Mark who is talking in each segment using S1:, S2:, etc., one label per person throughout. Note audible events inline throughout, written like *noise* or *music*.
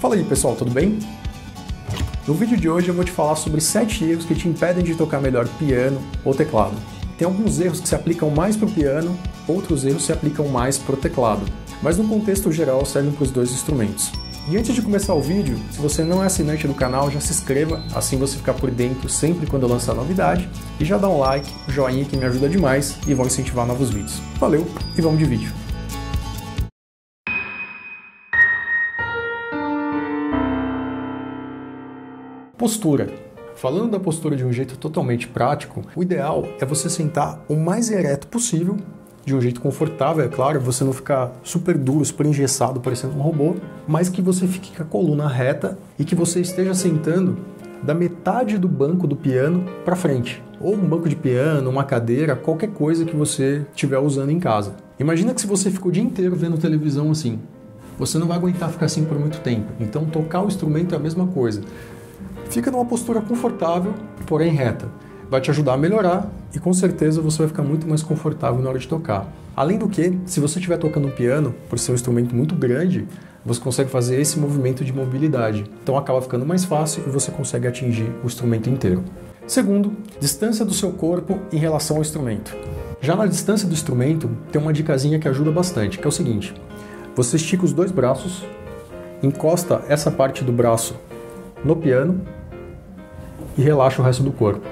S1: Fala aí pessoal, tudo bem? No vídeo de hoje eu vou te falar sobre 7 erros que te impedem de tocar melhor piano ou teclado. Tem alguns erros que se aplicam mais para o piano, outros erros se aplicam mais para o teclado, mas no contexto geral servem para os dois instrumentos. E antes de começar o vídeo, se você não é assinante do canal, já se inscreva, assim você fica por dentro sempre quando eu lançar novidade. E já dá um like, joinha que me ajuda demais e vão incentivar novos vídeos. Valeu e vamos de vídeo. Postura. Falando da postura de um jeito totalmente prático, o ideal é você sentar o mais ereto possível de um jeito confortável, é claro, você não ficar super duro, super engessado, parecendo um robô, mas que você fique com a coluna reta e que você esteja sentando da metade do banco do piano para frente, ou um banco de piano, uma cadeira, qualquer coisa que você estiver usando em casa. Imagina que se você ficou o dia inteiro vendo televisão assim, você não vai aguentar ficar assim por muito tempo. Então tocar o instrumento é a mesma coisa. Fica numa postura confortável, porém reta vai te ajudar a melhorar e com certeza você vai ficar muito mais confortável na hora de tocar. Além do que, se você estiver tocando um piano, por ser um instrumento muito grande, você consegue fazer esse movimento de mobilidade. Então acaba ficando mais fácil e você consegue atingir o instrumento inteiro. Segundo, distância do seu corpo em relação ao instrumento. Já na distância do instrumento, tem uma dicasinha que ajuda bastante, que é o seguinte: você estica os dois braços, encosta essa parte do braço no piano e relaxa o resto do corpo.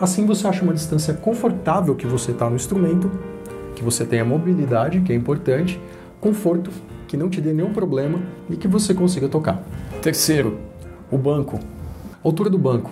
S1: Assim você acha uma distância confortável que você está no instrumento, que você tenha mobilidade, que é importante, conforto, que não te dê nenhum problema e que você consiga tocar. Terceiro, o banco. Altura do banco.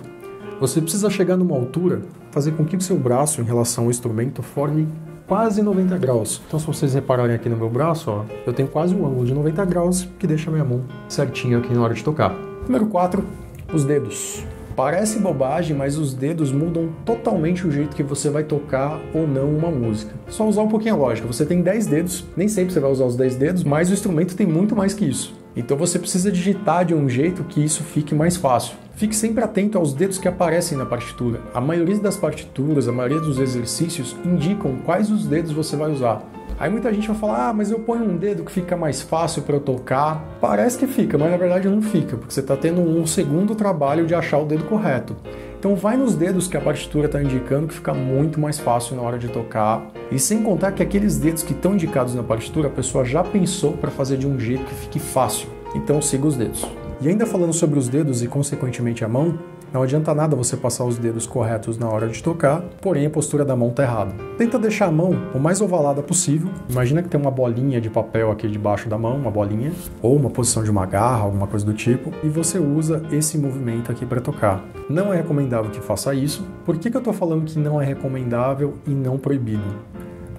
S1: Você precisa chegar numa altura, fazer com que o seu braço em relação ao instrumento forme quase 90 graus. Então, se vocês repararem aqui no meu braço, ó, eu tenho quase um ângulo de 90 graus que deixa minha mão certinho aqui na hora de tocar. Número 4, os dedos. Parece bobagem, mas os dedos mudam totalmente o jeito que você vai tocar ou não uma música. Só usar um pouquinho a lógica. Você tem 10 dedos, nem sempre você vai usar os 10 dedos, mas o instrumento tem muito mais que isso. Então você precisa digitar de um jeito que isso fique mais fácil. Fique sempre atento aos dedos que aparecem na partitura. A maioria das partituras, a maioria dos exercícios indicam quais os dedos você vai usar. Aí muita gente vai falar, ah, mas eu ponho um dedo que fica mais fácil para eu tocar. Parece que fica, mas na verdade não fica, porque você está tendo um segundo trabalho de achar o dedo correto. Então vai nos dedos que a partitura está indicando que fica muito mais fácil na hora de tocar. E sem contar que aqueles dedos que estão indicados na partitura, a pessoa já pensou para fazer de um jeito que fique fácil. Então siga os dedos. E ainda falando sobre os dedos e consequentemente a mão, não adianta nada você passar os dedos corretos na hora de tocar, porém a postura da mão está errada. Tenta deixar a mão o mais ovalada possível. Imagina que tem uma bolinha de papel aqui debaixo da mão, uma bolinha, ou uma posição de uma garra, alguma coisa do tipo, e você usa esse movimento aqui para tocar. Não é recomendável que faça isso. Por que, que eu estou falando que não é recomendável e não proibido?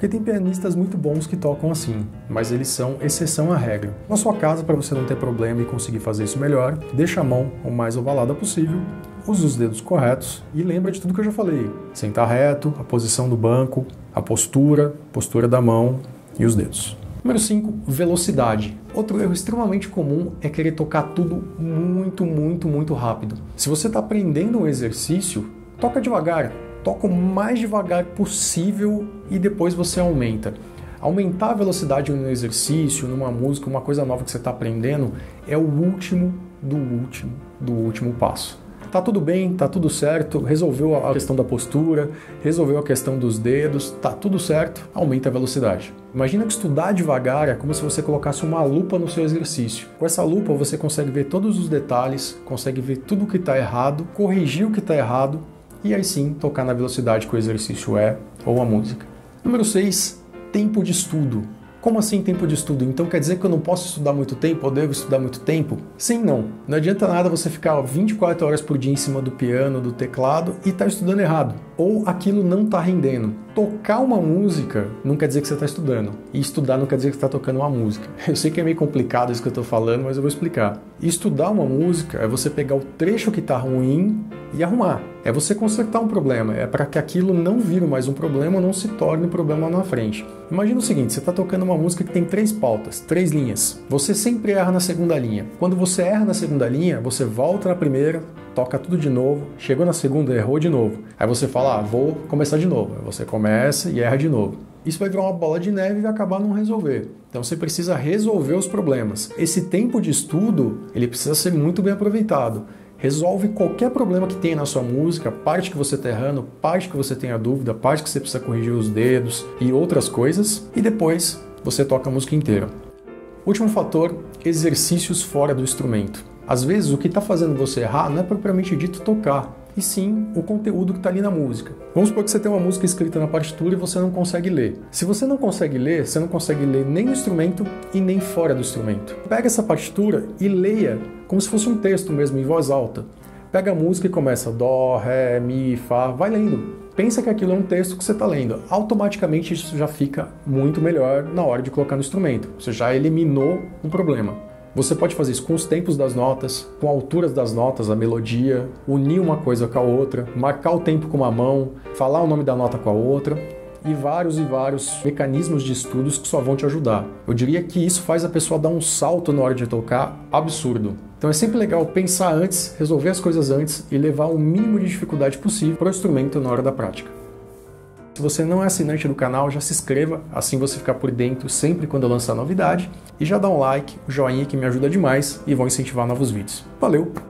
S1: Porque tem pianistas muito bons que tocam assim, mas eles são exceção à regra. Na sua casa, para você não ter problema e conseguir fazer isso melhor, deixa a mão o mais ovalada possível use os dedos corretos e lembra de tudo que eu já falei. Sentar reto, a posição do banco, a postura, postura da mão e os dedos. Número 5, velocidade. Outro erro extremamente comum é querer tocar tudo muito, muito, muito rápido. Se você está aprendendo um exercício, toca devagar. Toca o mais devagar possível e depois você aumenta. Aumentar a velocidade no exercício, numa música, uma coisa nova que você está aprendendo, é o último do último do último passo tá tudo bem, tá tudo certo, resolveu a questão da postura, resolveu a questão dos dedos, tá tudo certo, aumenta a velocidade. Imagina que estudar devagar é como se você colocasse uma lupa no seu exercício. Com essa lupa você consegue ver todos os detalhes, consegue ver tudo o que está errado, corrigir o que está errado e aí sim tocar na velocidade que o exercício é ou a música. Número 6, tempo de estudo. Como assim tempo de estudo? Então quer dizer que eu não posso estudar muito tempo ou devo estudar muito tempo? Sim, não. Não adianta nada você ficar 24 horas por dia em cima do piano, do teclado e estar tá estudando errado. Ou aquilo não está rendendo. Tocar uma música não quer dizer que você está estudando. E estudar não quer dizer que você está tocando uma música. *laughs* Eu sei que é meio complicado isso que eu estou falando, mas eu vou explicar. Estudar uma música é você pegar o trecho que está ruim e arrumar. É você consertar um problema, é para que aquilo não vire mais um problema, não se torne um problema na frente. Imagina o seguinte: você está tocando uma música que tem três pautas, três linhas. Você sempre erra na segunda linha. Quando você erra na segunda linha, você volta na primeira, toca tudo de novo, chegou na segunda, errou de novo. Aí você fala, ah, vou começar de novo. Aí você começa e erra de novo. Isso vai virar uma bola de neve e vai acabar não resolver. Então você precisa resolver os problemas. Esse tempo de estudo, ele precisa ser muito bem aproveitado. Resolve qualquer problema que tenha na sua música, parte que você está errando, parte que você tenha dúvida, parte que você precisa corrigir os dedos e outras coisas, e depois você toca a música inteira. Último fator: exercícios fora do instrumento. Às vezes o que está fazendo você errar não é propriamente dito tocar, e sim o conteúdo que está ali na música. Vamos supor que você tem uma música escrita na partitura e você não consegue ler. Se você não consegue ler, você não consegue ler nem no instrumento e nem fora do instrumento. Pega essa partitura e leia como se fosse um texto mesmo, em voz alta. Pega a música e começa Dó, Ré, Mi, Fá, vai lendo. Pensa que aquilo é um texto que você está lendo. Automaticamente isso já fica muito melhor na hora de colocar no instrumento. Você já eliminou um problema. Você pode fazer isso com os tempos das notas, com alturas das notas, a melodia, unir uma coisa com a outra, marcar o tempo com uma mão, falar o nome da nota com a outra e vários e vários mecanismos de estudos que só vão te ajudar. Eu diria que isso faz a pessoa dar um salto na hora de tocar absurdo. Então é sempre legal pensar antes, resolver as coisas antes e levar o mínimo de dificuldade possível para o instrumento na hora da prática. Se você não é assinante do canal, já se inscreva, assim você ficar por dentro sempre quando eu lançar novidade. E já dá um like, um joinha que me ajuda demais e vão incentivar novos vídeos. Valeu!